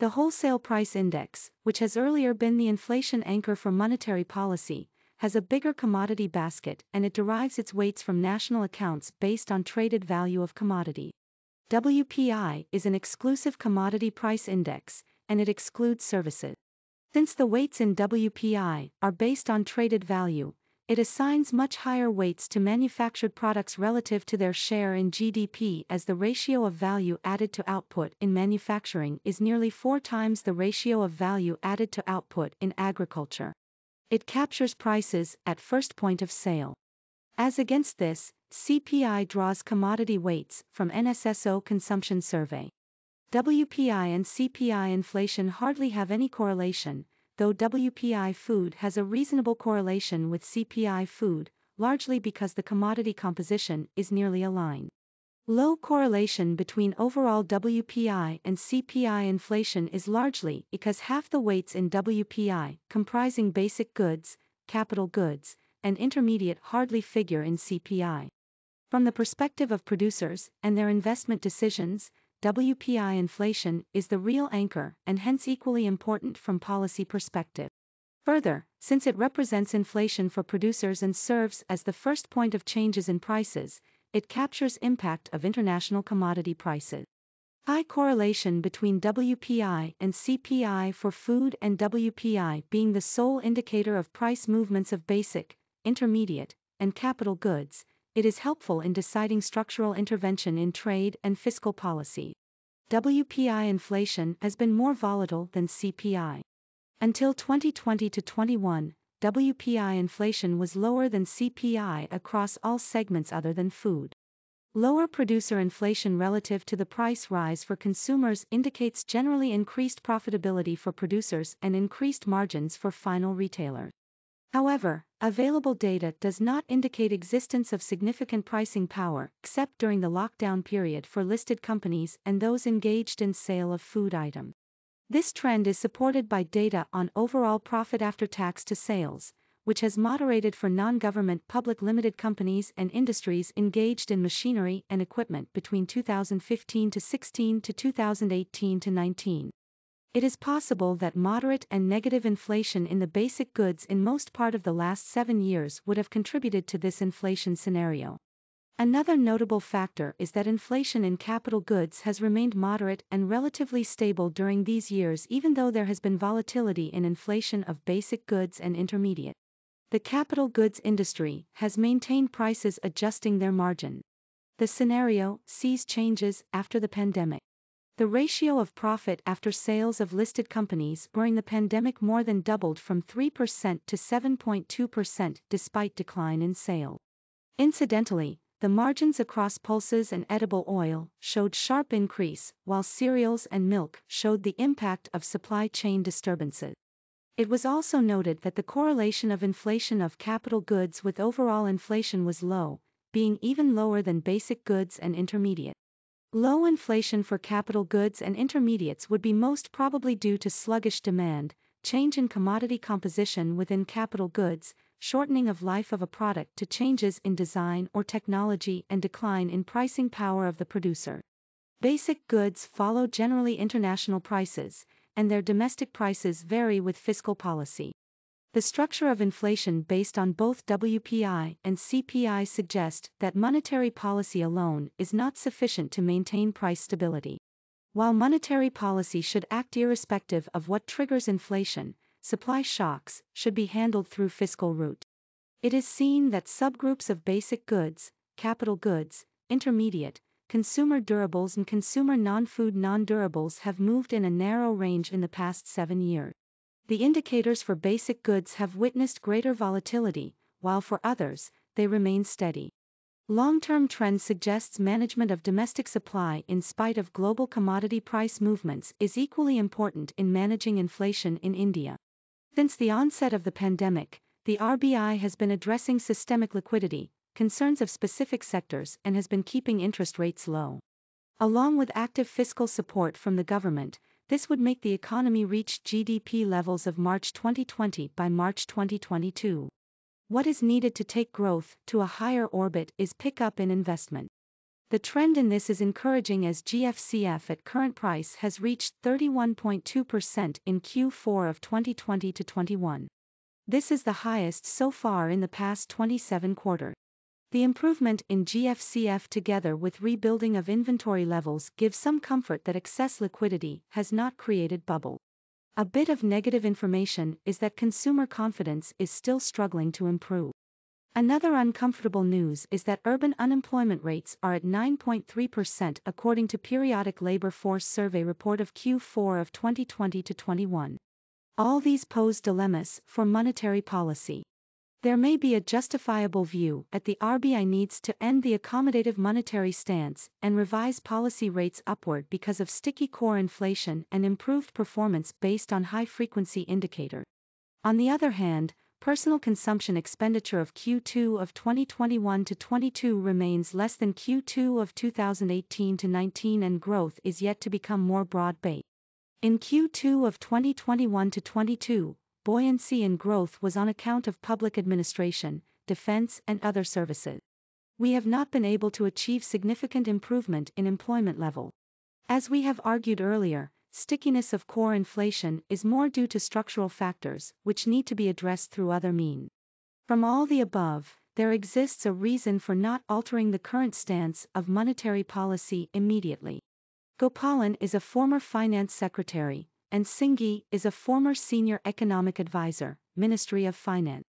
The wholesale price index, which has earlier been the inflation anchor for monetary policy, has a bigger commodity basket and it derives its weights from national accounts based on traded value of commodity. WPI is an exclusive commodity price index, and it excludes services. Since the weights in WPI are based on traded value, it assigns much higher weights to manufactured products relative to their share in GDP as the ratio of value added to output in manufacturing is nearly four times the ratio of value added to output in agriculture. It captures prices at first point of sale. As against this, CPI draws commodity weights from NSSO consumption survey. WPI and CPI inflation hardly have any correlation, though WPI food has a reasonable correlation with CPI food, largely because the commodity composition is nearly aligned. Low correlation between overall WPI and CPI inflation is largely because half the weights in WPI, comprising basic goods, capital goods, and intermediate hardly figure in CPI. From the perspective of producers and their investment decisions, WPI inflation is the real anchor and hence equally important from policy perspective. Further, since it represents inflation for producers and serves as the first point of changes in prices, it captures impact of international commodity prices. High correlation between WPI and CPI for food and WPI being the sole indicator of price movements of basic, intermediate, and capital goods, it is helpful in deciding structural intervention in trade and fiscal policy. WPI inflation has been more volatile than CPI. Until 2020 to 21, WPI inflation was lower than CPI across all segments other than food. Lower producer inflation relative to the price rise for consumers indicates generally increased profitability for producers and increased margins for final retailers. However, available data does not indicate existence of significant pricing power except during the lockdown period for listed companies and those engaged in sale of food items. This trend is supported by data on overall profit after tax to sales, which has moderated for non-government public limited companies and industries engaged in machinery and equipment between 2015 to 16 to 2018 to 19. It is possible that moderate and negative inflation in the basic goods in most part of the last seven years would have contributed to this inflation scenario. Another notable factor is that inflation in capital goods has remained moderate and relatively stable during these years even though there has been volatility in inflation of basic goods and intermediate. The capital goods industry has maintained prices adjusting their margin. The scenario sees changes after the pandemic. The ratio of profit after sales of listed companies during the pandemic more than doubled from 3% to 7.2% despite decline in sale. Incidentally, the margins across pulses and edible oil showed sharp increase, while cereals and milk showed the impact of supply chain disturbances. It was also noted that the correlation of inflation of capital goods with overall inflation was low, being even lower than basic goods and intermediate. Low inflation for capital goods and intermediates would be most probably due to sluggish demand, change in commodity composition within capital goods, shortening of life of a product to changes in design or technology and decline in pricing power of the producer. Basic goods follow generally international prices, and their domestic prices vary with fiscal policy. The structure of inflation based on both WPI and CPI suggest that monetary policy alone is not sufficient to maintain price stability. While monetary policy should act irrespective of what triggers inflation, supply shocks should be handled through fiscal route. It is seen that subgroups of basic goods, capital goods, intermediate, consumer durables and consumer non-food non-durables have moved in a narrow range in the past seven years the indicators for basic goods have witnessed greater volatility, while for others, they remain steady. Long-term trend suggests management of domestic supply in spite of global commodity price movements is equally important in managing inflation in India. Since the onset of the pandemic, the RBI has been addressing systemic liquidity, concerns of specific sectors and has been keeping interest rates low. Along with active fiscal support from the government, this would make the economy reach GDP levels of March 2020 by March 2022. What is needed to take growth to a higher orbit is pickup in investment. The trend in this is encouraging as GFCF at current price has reached 31.2% in Q4 of 2020 to 21. This is the highest so far in the past 27 quarters. The improvement in GFCF together with rebuilding of inventory levels gives some comfort that excess liquidity has not created bubble. A bit of negative information is that consumer confidence is still struggling to improve. Another uncomfortable news is that urban unemployment rates are at 9.3% according to periodic labor force survey report of Q4 of 2020 to 21. All these pose dilemmas for monetary policy. There may be a justifiable view that the RBI needs to end the accommodative monetary stance and revise policy rates upward because of sticky core inflation and improved performance based on high frequency indicator. On the other hand, personal consumption expenditure of Q2 of 2021 to 22 remains less than Q2 of 2018 to 19 and growth is yet to become more broad-based. In Q2 of 2021 to 22, buoyancy in growth was on account of public administration, defense and other services. We have not been able to achieve significant improvement in employment level. As we have argued earlier, stickiness of core inflation is more due to structural factors, which need to be addressed through other means. From all the above, there exists a reason for not altering the current stance of monetary policy immediately. Gopalan is a former finance secretary, and Singhi is a former senior economic advisor, Ministry of Finance.